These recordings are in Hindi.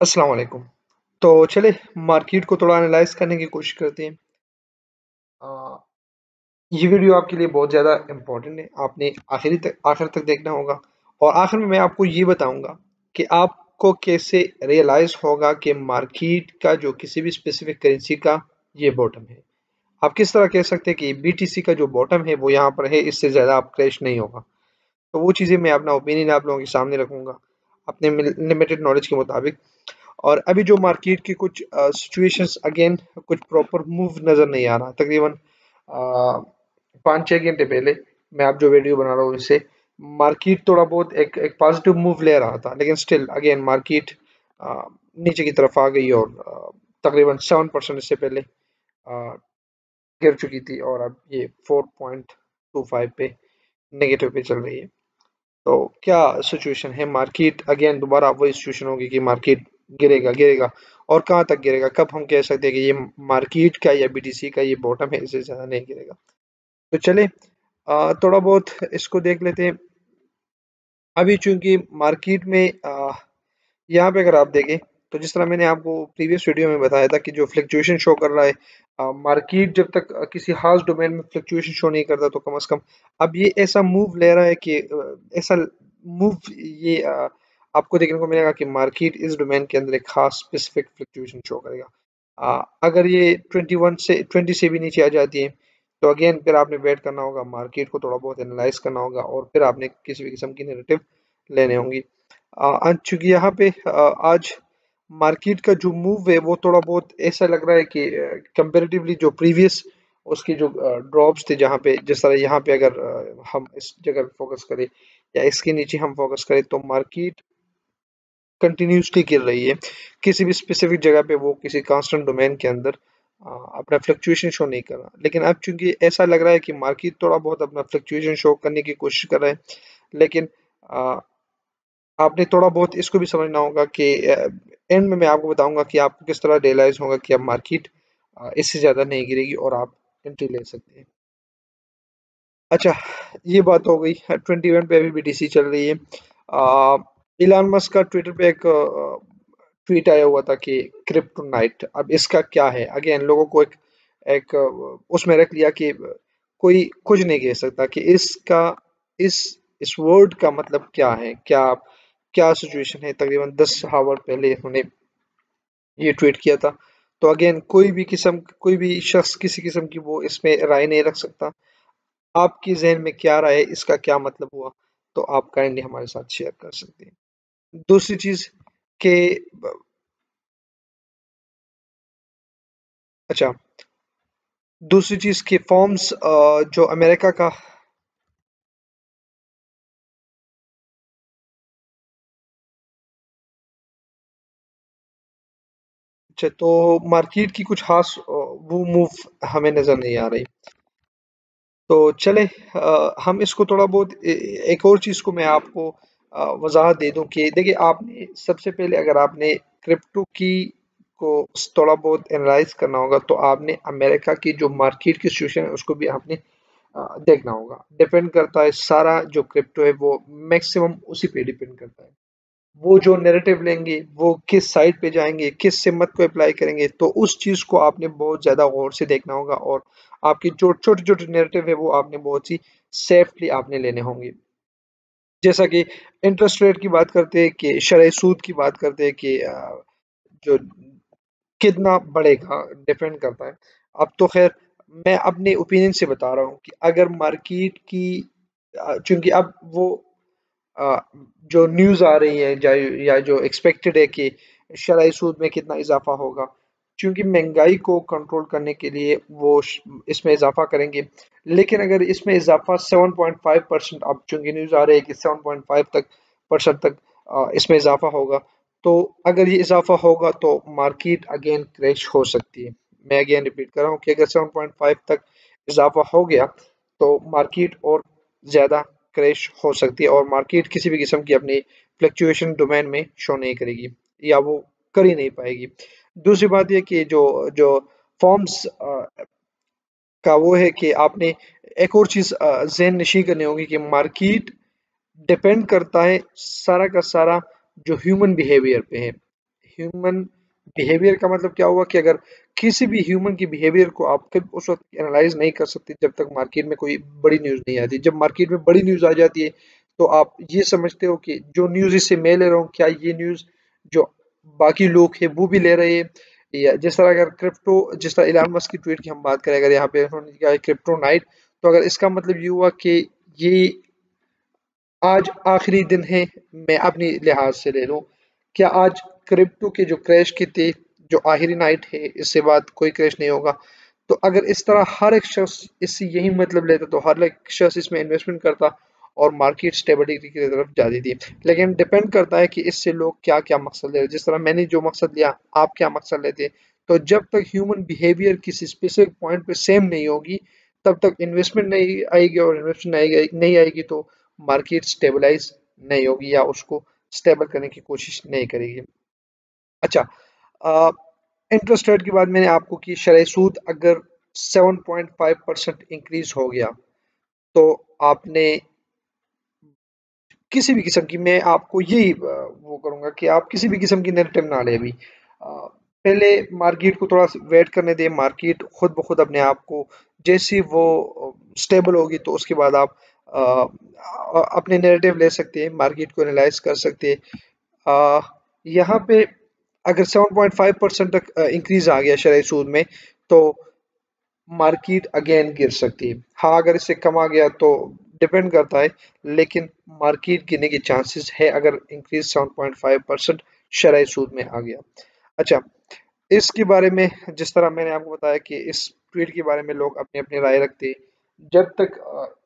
अस्सलाम वालेकुम। तो चले मार्केट को थोड़ा एनालाइज करने की कोशिश करते हैं। आ, ये वीडियो आपके लिए बहुत ज़्यादा इम्पोर्टेंट है। आपने आखिरी तक आखिर तक देखना होगा। और आखिर में मैं आपको ये बताऊँगा कि आपको कैसे रियलाइज़ होगा कि मार्केट का जो किसी भी स्पेसिफिक करेंसी का ये बॉटम है। आप किस तरह कह सकते हैं कि बीटीसी का जो बॉटम है वो यहाँ पर है इससे ज़्यादा आप क्रैश नहीं होगा। तो वो चीज़ें मैं अपना ओपिनियन आप लोगों के सामने रखूँगा। अपने लिमिटेड नॉलेज के मुताबिक। और अभी जो मार्केट की कुछ सिचुएशंस अगेन कुछ प्रॉपर मूव नज़र नहीं आ रहा। तकरीबन पाँच छः घंटे पहले मैं आप जो वीडियो बना रहा हूँ इससे मार्केट थोड़ा बहुत एक एक पॉजिटिव मूव ले रहा था। लेकिन स्टिल अगेन मार्केट नीचे की तरफ़ आ गई और तकरीबन सेवन परसेंट इससे पहले गिर चुकी थी और अब ये फोर पॉइंट टू फाइव पे नेगेटिव पे चल रही है। तो क्या सिचुएशन है? मार्केट अगेन दोबारा वही सिचुएशन होगी कि मार्केट गिरेगा गिरेगा और कहाँ तक गिरेगा? कब हम कह सकते हैं कि ये मार्केट का या बीटीसी का ये बॉटम है, इससे ज़्यादा नहीं गिरेगा। तो चले थोड़ा बहुत इसको देख लेते हैं। अभी चूँकि मार्केट में यहाँ पे अगर आप देखें तो जिस तरह मैंने आपको प्रीवियस वीडियो में बताया था कि जो फ्लक्चुएशन शो कर रहा है मार्केट जब तक किसी खास डोमेन में फ्लक्चुएशन शो नहीं करता तो कम अज़ कम अब ये ऐसा मूव ले रहा है कि ऐसा मूव ये आपको देखने को मिलेगा कि मार्केट इस डोमेन के अंदर एक खास स्पेसिफिक फ्लक्चुएशन शो करेगा। अगर ये 21 से 20 से भी नीचे आ जाती है तो अगेन फिर आपने वेट करना होगा मार्केट को थोड़ा बहुत एनालाइज करना होगा और फिर आपने किसी भी किस्म की नेगेटिव लेने होंगी। चूँकि यहाँ पे आ, आज मार्केट का जो मूव है वो थोड़ा बहुत ऐसा लग रहा है कि कंपेरेटिवली जो प्रीवियस उसके जो ड्रॉप्स थे जहाँ पे जिस तरह यहाँ पे अगर हम इस जगह पे फोकस करें या इसके नीचे हम फोकस करें तो मार्केट कंटिन्यूसली गिर रही है। किसी भी स्पेसिफिक जगह पे वो किसी कांस्टेंट डोमेन के अंदर अपना फ्लक्चुएशन शो नहीं कर रहा। लेकिन अब चूँकि ऐसा लग रहा है कि मार्केट थोड़ा बहुत अपना फ्लक्चुएशन शो करने की कोशिश कर रहा है लेकिन आ, आपने थोड़ा बहुत इसको भी समझना होगा कि एंड में मैं आपको बताऊँगा कि आपको किस तरह रियलाइज़ होगा कि अब मार्केट इससे ज़्यादा नहीं गिरेगी और आप एंट्री ले सकते हैं। अच्छा ये बात हो गई। ट्वेंटी वन पे अभी बी चल रही है। इलान मस्क का ट्विटर पे एक ट्वीट आया हुआ था कि क्रिप्टो नाइट अब इसका क्या है? अगेन लोगों को एक एक उसमें रख लिया कि कोई कुछ नहीं कह सकता कि इसका, इस इस वर्ड का मतलब क्या है? क्या क्या सिचुएशन है? तकरीबन दस हावर पहले उन्होंने ये ट्वीट किया था। तो अगेन कोई भी किस्म, कोई भी शख्स किसी किस्म की वो इसमें राय नहीं रख सकता। आपकी जहन में क्या राय है? इसका क्या मतलब हुआ? तो आप काइंडली हमारे साथ शेयर कर सकते हैं। दूसरी चीज़ के अच्छा दूसरी चीज़ के फॉर्म्स जो अमेरिका का अच्छा तो मार्केट की कुछ खास वो मूव हमें नज़र नहीं आ रही। तो चले आ, हम इसको थोड़ा बहुत एक और चीज़ को मैं आपको वजाहत दे दूँ कि देखिए आपने सबसे पहले अगर आपने क्रिप्टो की को थोड़ा बहुत एनालाइज करना होगा तो आपने अमेरिका की जो मार्केट की सिचुएशन है उसको भी आपने देखना होगा। डिपेंड करता है सारा जो क्रिप्टो है वो मैक्सिमम उसी पे डिपेंड करता है। वो जो नेरेटिव लेंगे, वो किस साइड पे जाएँगे, किस सिमत को अप्लाई करेंगे तो उस चीज़ को आपने बहुत ज़्यादा गौर से देखना होगा और आपकी जो छोटे छोटे नेरेटिव है, वो आपने बहुत ही सेफली आपने लेने होंगे। जैसा कि इंटरेस्ट रेट की बात करते हैं, कि शरय सूद की बात करते हैं, कि जो कितना बढ़ेगा डिपेंड करता है। अब तो खैर, मैं अपने ओपिनियन से बता रहा हूँ कि अगर मार्केट की चूँकि अब वो जो न्यूज़ आ रही है या जो एक्सपेक्टेड है कि शराय सूद में कितना इजाफा होगा। क्योंकि महँगाई को कंट्रोल करने के लिए वो इसमें इजाफा करेंगे। लेकिन अगर इसमें इजाफा 7.5 परसेंट अब चूँकि न्यूज़ आ रही है कि 7.5 तक परसेंट तक इसमें इजाफा होगा तो अगर ये इजाफा होगा तो मार्केट अगेन क्रैश हो सकती है। मैं अगेन रिपीट कर रहा हूँ कि अगर 7.5 तक इजाफा हो गया तो मार्केट और ज़्यादा क्रैश हो सकती है और मार्केट किसी भी किस्म की अपनी फ्लक्चुएशन डोमेन में शो नहीं करेगी, या वो कर ही नहीं पाएगी। दूसरी बात यह कि जो जो फॉर्म्स का वो है कि आपने एक और चीज़ जहन नशी करनी होगी कि मार्केट डिपेंड करता है सारा का सारा जो ह्यूमन बिहेवियर पे है। ह्यूमन बिहेवियर का मतलब क्या हुआ कि अगर किसी भी ह्यूमन की बिहेवियर को आप फिर उस वक्त एनालाइज नहीं कर सकते जब तक मार्केट में कोई बड़ी न्यूज़ नहीं आती। जब मार्केट में बड़ी न्यूज़ आ जाती है तो आप ये समझते हो कि जो न्यूज़ इससे मैं ले रहा हूँ, क्या ये न्यूज़ जो बाकी लोग हैं, वो भी ले रहे हैं? या जिस तरह अगर क्रिप्टो जिस तरह इलान मस्क की ट्वीट की हम बात करें, अगर यहाँ पे उन्होंने किया है क्रिप्टो नाइट तो अगर इसका मतलब ये हुआ कि ये आज आखिरी दिन है, मैं अपनी लिहाज से ले लूँ। क्या आज क्रिप्टो के जो क्रैश के थे जो आखिरी नाइट है, इससे बाद कोई क्रैश नहीं होगा। तो अगर इस तरह हर एक शख्स इससे यही मतलब लेता तो हर एक शख्स इसमें इन्वेस्टमेंट करता और मार्केट स्टेबिलिटी की तरफ़ जा जाती थी। लेकिन डिपेंड करता है कि इससे लोग क्या क्या मकसद ले रहे जिस तरह मैंने जो मकसद लिया, आप क्या मकसद लेते हैं? तो जब तक ह्यूमन बिहेवियर किसी स्पेसिफिक पॉइंट पे सेम नहीं होगी, तब तक इन्वेस्टमेंट नहीं आएगी और इन्वेस्टमेंट नहीं आएगी तो मार्केट स्टेबलाइज नहीं होगी या उसको स्टेबल करने की कोशिश नहीं करेगी। अच्छा इंटरेस्ट रेट की बात मैंने आपको की शरह सूद अगर 7.5 परसेंट इंक्रीज हो गया तो आपने किसी भी किस्म की मैं आपको यही वो करूँगा कि आप किसी भी किस्म की नेगेटिव ना ले अभी। पहले मार्केट को थोड़ा वेट करने दें मार्केट खुद ब खुद अपने आप को जैसी वो स्टेबल होगी तो उसके बाद आप आ, अपने नेरेटिव ले सकते हैं मार्केट को एनालाइज कर सकते हैं। यहाँ पे अगर 7.5 परसेंट तक इंक्रीज आ गया शरह सूद में तो मार्केट अगेन गिर सकती है। हाँ अगर इससे कम आ गया तो डिपेंड करता है, लेकिन मार्केट गिरने के चांसेस है अगर इंक्रीज 7.5 परसेंट शरह सूद में आ गया। अच्छा इसके बारे में जिस तरह मैंने आपको बताया कि इस ट्वीट के बारे में लोग अपनी अपनी राय रखते हैं, जब तक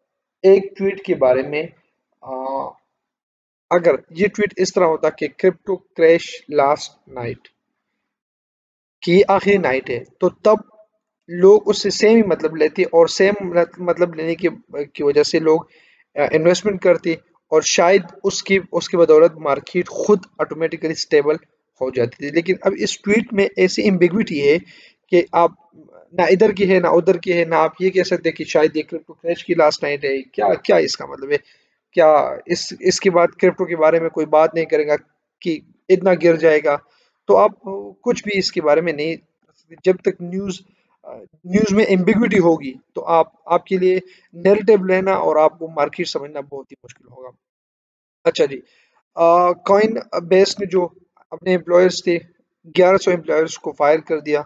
एक ट्वीट के बारे में अगर ये ट्वीट इस तरह होता कि क्रिप्टो क्रैश लास्ट नाइट की आखिरी नाइट है तो तब लोग उससे सेम ही मतलब लेते और सेम मतलब लेने की की वजह से लोग इन्वेस्टमेंट करते और शायद उसकी उसकी बदौलत मार्केट खुद ऑटोमेटिकली स्टेबल हो जाती थी। लेकिन अब इस ट्वीट में ऐसी एम्बिग्विटी है कि आप ना इधर की है, ना उधर की है, ना आप ये कह सकते कि शायद ये क्रिप्टो क्रैश की लास्ट नाइट है। क्या क्या इसका मतलब है? क्या इस, इसके बाद क्रिप्टो के बारे में कोई बात नहीं करेगा कि इतना गिर जाएगा। तो आप कुछ भी इसके बारे में नहीं, जब तक न्यूज़ न्यूज़ में एम्बिग्विटी होगी तो आप, आपके लिए नेरेटिव लेना और आपको मार्केट समझना बहुत ही मुश्किल होगा। अच्छा जी कॉइन बेस ने जो अपने एम्प्लॉयर्स थे 1100 एम्प्लॉयर्स को फायर कर दिया।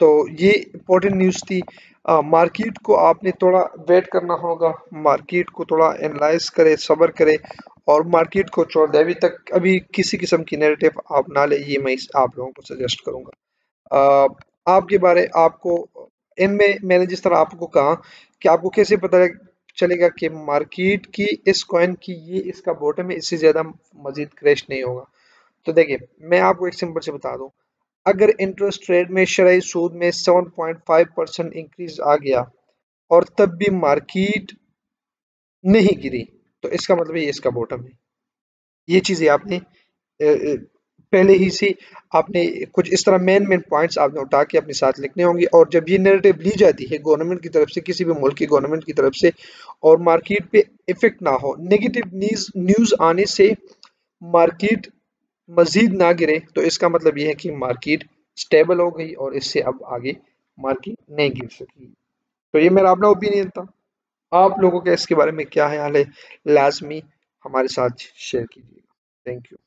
तो ये इम्पोर्टेंट न्यूज़ थी। मार्केट को आपने थोड़ा वेट करना होगा। मार्केट को थोड़ा एनालाइज करे सब्र करे और मार्केट को छोड़ दे। अभी तक अभी किसी किस्म की नेगेटिव आप ना ले, ये मैं आप लोगों को सजेस्ट करूँगा। आपके बारे आपको, इनमें मैंने जिस तरह आपको कहा कि आपको कैसे पता चलेगा कि मार्केट की इस कॉइन की ये इसका बॉटम है, इससे ज़्यादा मजीद क्रैश नहीं होगा। तो देखिए, मैं आपको एक सिंपल से बता दूँ। अगर इंटरेस्ट रेट में शरय सूद में 7.5 परसेंट इंक्रीज आ गया और तब भी मार्केट नहीं गिरी तो इसका मतलब ये इसका बॉटम है। ये चीज़ें आपने पहले ही से आपने कुछ इस तरह मेन मेन पॉइंट्स आपने उठा के अपने साथ लिखने होंगे और जब ये नेरेटिव ली जाती है गवर्नमेंट की तरफ़ से, किसी भी मुल्क की गवर्नमेंट की तरफ़ से और मार्केट पे इफ़ेक्ट ना हो नेगेटिव न्यूज़ न्यूज़ आने से मार्केट मजीद ना गिरे तो इसका मतलब यह है कि मार्केट स्टेबल हो गई और इससे अब आगे मार्केट नहीं गिर सकी। तो ये मेरा अपना ओपिनियन था। आप लोगों का इसके बारे में क्या ख्याल है? लाजमी हमारे साथ शेयर कीजिएगा। Thank you